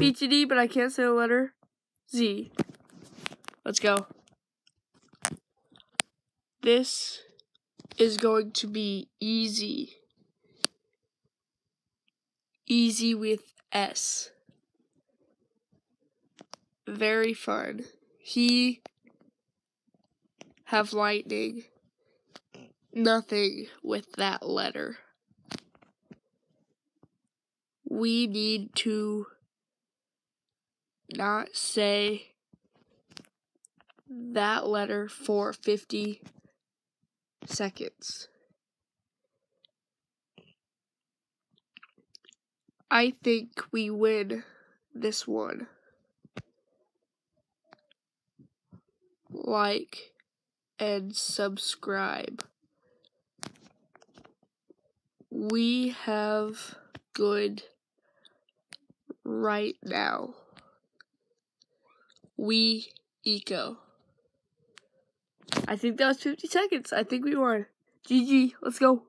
BTD, but I can't say the letter Z. Let's go. This is going to be easy. Easy with S. Very fun. He have lightning. Nothing with that letter. We need to not say that letter for 50 seconds. I think we win this one. Like and subscribe. We have good right now. We eco. I think that was 50 seconds. I think we won. GG. Let's go.